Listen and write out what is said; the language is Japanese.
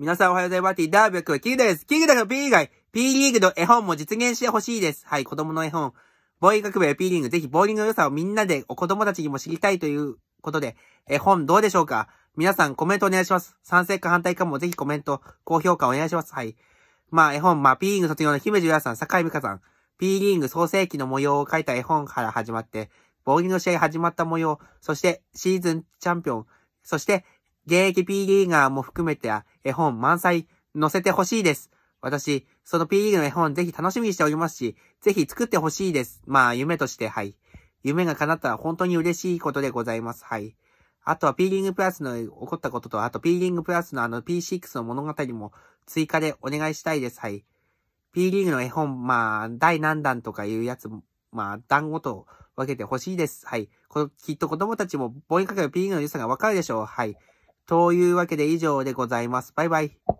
皆さんおはようございます。ダービックはキングです。キングダム P 以外、P リーグの絵本も実現してほしいです。はい、子供の絵本。ボーイ学部や P リーグ、ぜひボーリングの良さをみんなでお子供たちにも知りたいということで、絵本どうでしょうか？皆さんコメントお願いします。賛成か反対かもぜひコメント、高評価お願いします。はい。まあ、絵本、まあ、P リーグ卒業の姫路屋さん、坂井美香さん、P リーグ創世期の模様を書いた絵本から始まって、ボーリングの試合始まった模様、そしてシーズンチャンピオン、そして現役 P リーガーも含めて絵本満載載せてほしいです。私、その P リーグの絵本ぜひ楽しみにしておりますし、ぜひ作ってほしいです。まあ、夢として、はい。夢が叶ったら本当に嬉しいことでございます。はい。あとはピーリングプラスの起こったことと、あとピーリングプラスのあの P6 の物語も追加でお願いしたいです。はい。P リーグの絵本、まあ、第何弾とかいうやつ、まあ、団子と分けてほしいです。はい。こきっと子供たちも、ボーインかける P リーグの良さがわかるでしょう。はい。というわけで以上でございます。バイバイ。